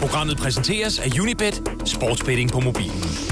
Programmet præsenteres af Unibet, sportsbetting på mobilen.